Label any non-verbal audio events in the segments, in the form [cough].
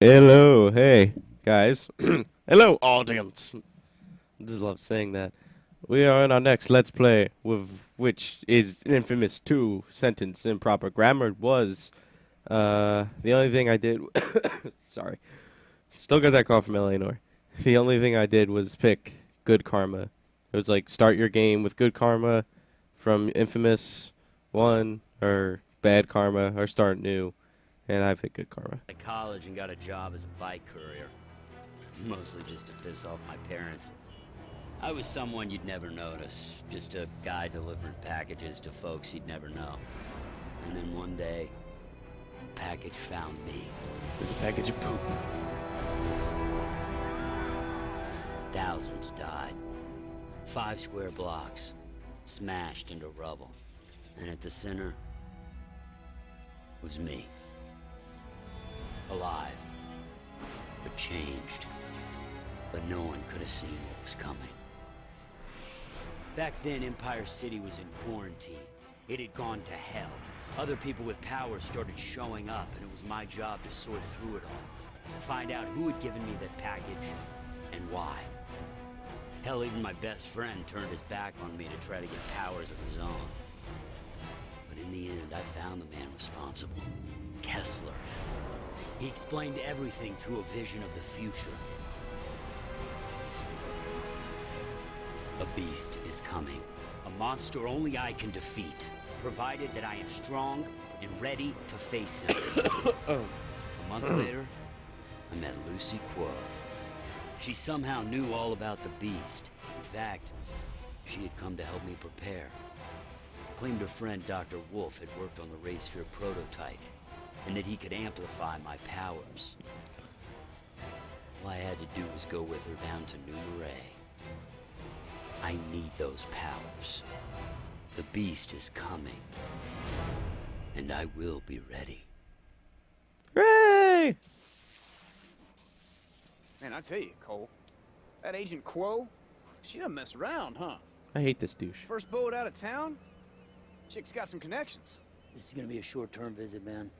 Hello, hey guys. [clears throat] Hello, audience. I just love saying that. We are in our next Let's Play, with which is infamous two sentence improper grammar. Was uh, the only thing I did. [coughs] sorry, still got that call from Eleanor. The only thing I did was pick Good Karma. It was like start your game with Good Karma from Infamous One or Bad Karma or Start New, and I picked Good Karma. at college and got a job as a bike courier. [laughs] Mostly just to piss off my parents. I was someone you'd never notice, just a guy delivering packages to folks you'd never know. And then one day, a package found me. There's a package of poop. Thousands died. Five square blocks, smashed into rubble. And at the center was me. Alive, but changed. But no one could have seen what was coming. Back then, Empire City was in quarantine. It had gone to hell. Other people with power started showing up, and it was my job to sort through it all. Find out who had given me that package, and why. Hell, even my best friend turned his back on me to try to get powers of his own. But in the end, I found the man responsible. Kessler. He explained everything through a vision of the future. A beast is coming. A monster only I can defeat, provided that I am strong and ready to face him. a month [coughs] later, I met Lucy Kuo. She somehow knew all about the beast. In fact, she had come to help me prepare. Claimed her friend Dr. Wolfe had worked on the Raysphere prototype, and that he could amplify my powers. All I had to do was go with her down to New Marais. I need those powers. The beast is coming. And I will be ready. Hooray! Man, I tell you, Cole, that Agent Kuo, she doesn't mess around, huh? I hate this douche. First boat out of town, chick's got some connections. This is gonna be a short-term visit, man.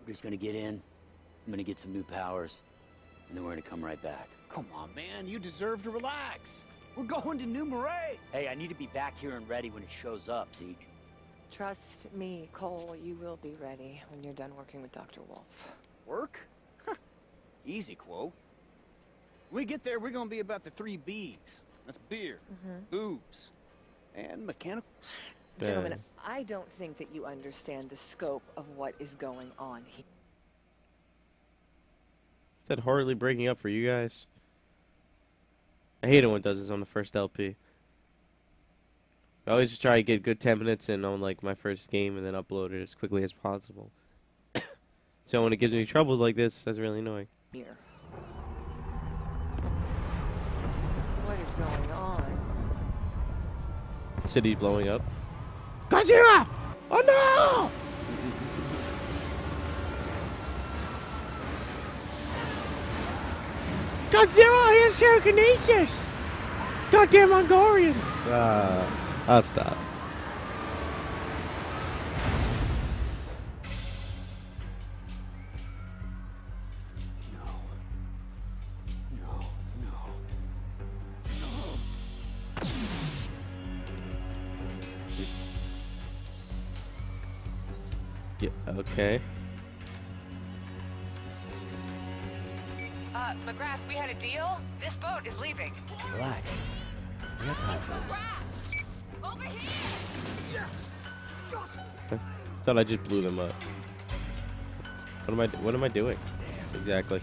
We're just gonna get in. I'm gonna get some new powers, and then we're gonna come right back. Come on, man, you deserve to relax. We're going to New Marais. Hey, I need to be back here and ready when it shows up, Zeke. Trust me, Cole, you will be ready when you're done working with Dr. Wolfe. Work? Easy, Kuo. When we get there, we're gonna be about the three B's. That's beer, mm-hmm. boobs, and mechanicals. Gentlemen, I don't think that you understand the scope of what is going on here. Is that horribly breaking up for you guys? I hate it when it does this on the first LP. I always just try to get good 10 minutes in on like my first game and then upload it as quickly as possible. [coughs] so when it gives me troubles like this, that's really annoying. here. What is going on? City's blowing up. Godzilla! Oh no! Godzilla, has telekinesis! Goddamn Mongolians! Uh, I'll stop. Okay. Uh, MacGrath, we had a deal. This boat is leaving. Relax. We got time for this. Over here! Thought I just blew them up. What am I? What am I doing? Exactly.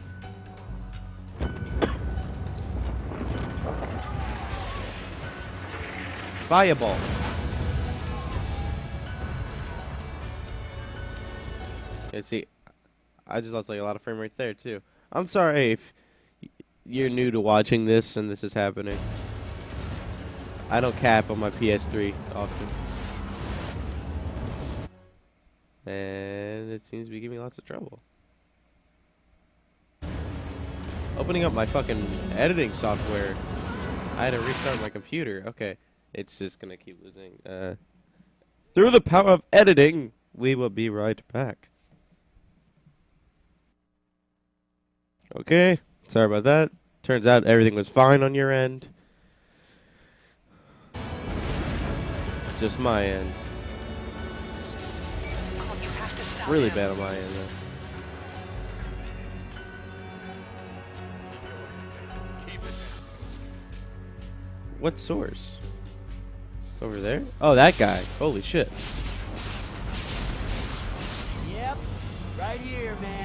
Fireball. Yeah, see, I just lost like a lot of frame rate there too. I'm sorry if you're new to watching this and this is happening. I don't cap on my PS3 often. And it seems to be giving me lots of trouble. Opening up my fucking editing software, I had to restart my computer. Okay, it's just gonna keep losing. Uh, through the power of editing, we will be right back. Okay, sorry about that. Turns out everything was fine on your end. Just my end. Really bad on my end. Though. What source? Over there? Oh, that guy. Holy shit. Yep, right here, man.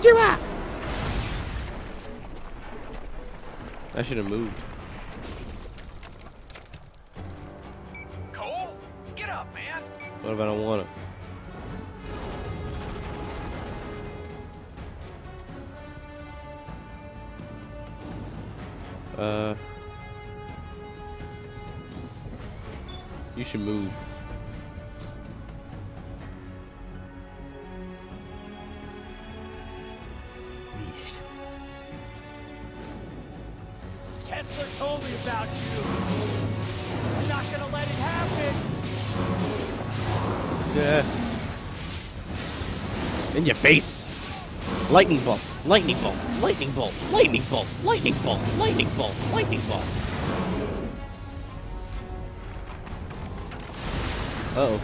Kojima! I should have moved. Cole, get up, man. What if I don't want to? Uh, you should move. Lightning bolt. Lightning bolt. Lightning bolt. Lightning bolt. Lightning bolt. Lightning bolt. Lightning bolt. Uh oh.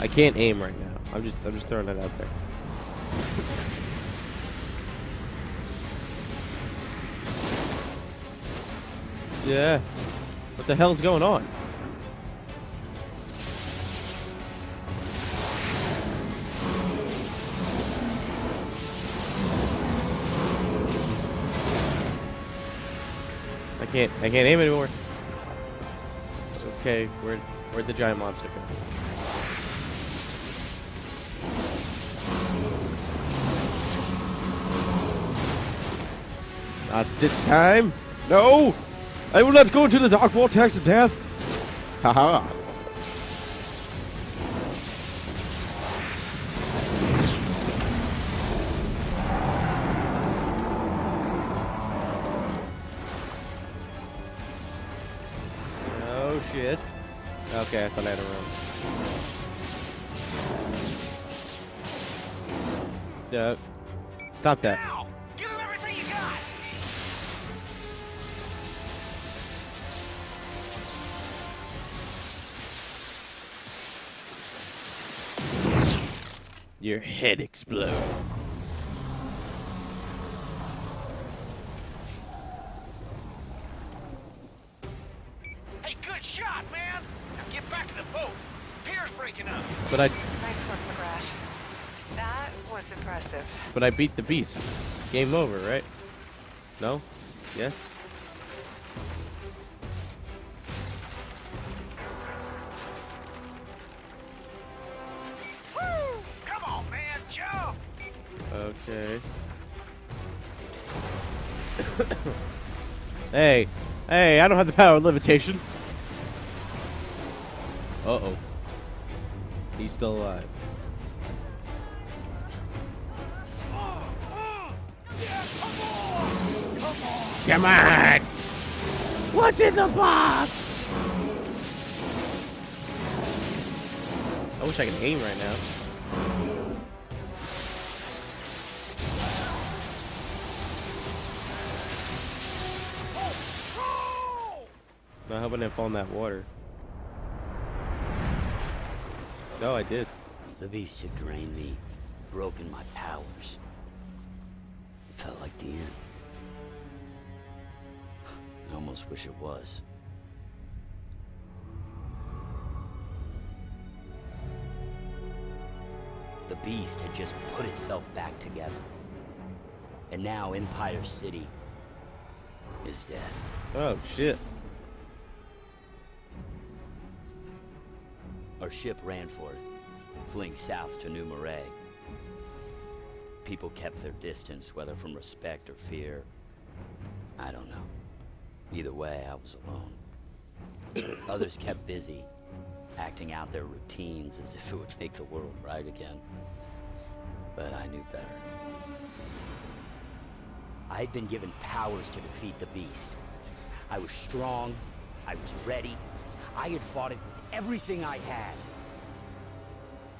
I can't aim right now. I'm just I'm just throwing that out there. [laughs] Yeah. What the hell's going on? Can't I can't aim anymore. Okay, where where'd the giant monster go? Not this time. No! I will not go into the dark vortex of death. Haha. Okay, I thought I had a room. No. Stop that. Your head explode. Hey, good shot, man. Now get back to the boat. Pier's breaking up. But I Nice work, MacGrath. That was impressive. but I beat the beast. Game over, right? No? Yes? Woo! Come on, man, jump. Okay. [coughs] hey, hey, I don't have the power of levitation. Uh oh. He's still alive. Come on! What's in the box? I wish I could aim right now. Hope I didn't fall in that water. No, I did. The beast had drained me, broken my powers. It felt like the end. [sighs] I almost wish it was. The beast had just put itself back together. And now Empire City is dead. Oh shit. Ship ran for it, fleeing south to New Marais. People kept their distance, whether from respect or fear. I don't know. Either way, I was alone. [coughs] Others kept busy, acting out their routines as if it would make the world right again. But I knew better. I had been given powers to defeat the beast. I was strong, I was ready, I had fought it with everything I had.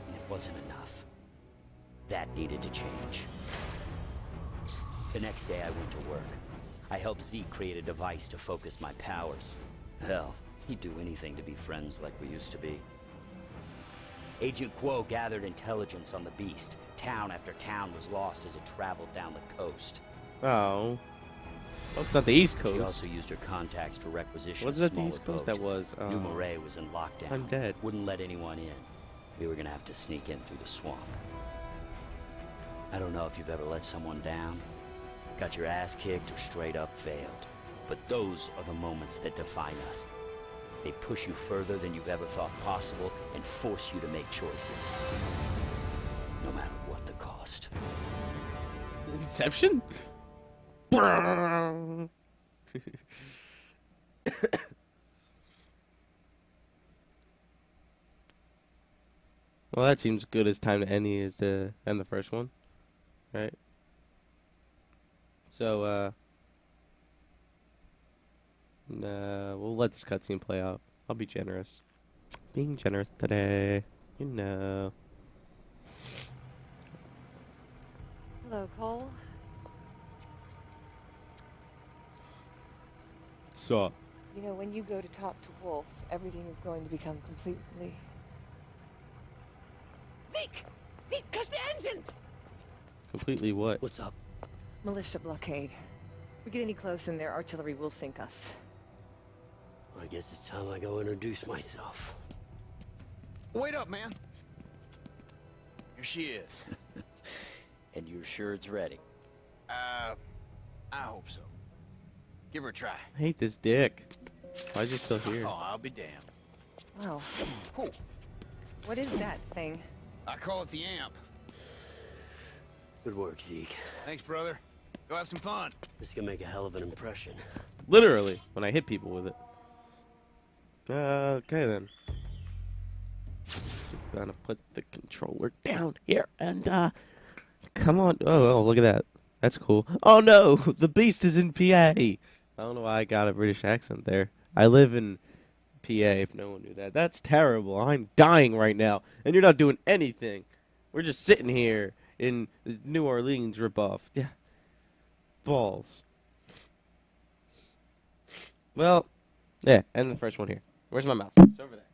And it wasn't enough. That needed to change. The next day I went to work. I helped Zeke create a device to focus my powers. Hell, he'd do anything to be friends like we used to be. Agent Kuo gathered intelligence on the Beast. Town after town was lost as it traveled down the coast. Oh. Oh, it's not the East She Coast. also used her contacts to requisition Was that the East Coast? boat. That was. Oh. New uh, Marais was in lockdown. I'm dead. Wouldn't let anyone in. We were gonna have to sneak in through the swamp. I don't know if you've ever let someone down, got your ass kicked, or straight up failed. But those are the moments that define us. They push you further than you've ever thought possible and force you to make choices. No matter what the cost. Inception? Well, that seems good as time to end is to end the first one, right? So, uh, nah, we'll let this cutscene play out. I'll be generous. Being generous today, you know. Hello, Cole. So, You know, when you go to talk to Wolfe, everything is going to become completely. Zeke! Zeke, catch the engines! completely what? What's up? Militia blockade. We get any close and their artillery will sink us. I guess it's time I go introduce myself. Wait up, man. Here she is. [laughs] And you're sure it's ready? Uh, I hope so. Give her a try. I hate this dick. Why is he still here? Oh, I'll be damned. Wow. Cool. What is that thing? I call it the amp. Good work, Zeke. Thanks, brother. Go have some fun. This is gonna make a hell of an impression. Literally, when I hit people with it. Uh, okay then. Gonna put the controller down here and uh, come on. Oh, oh, look at that. That's cool. Oh no, [laughs] the beast is in PA. I don't know why I got a British accent there. I live in PA. If no one knew that, that's terrible. I'm dying right now, and you're not doing anything. We're just sitting here in New Orleans ripoff. Yeah, balls. Well, yeah, and the first one here. Where's my mouse? It's over there.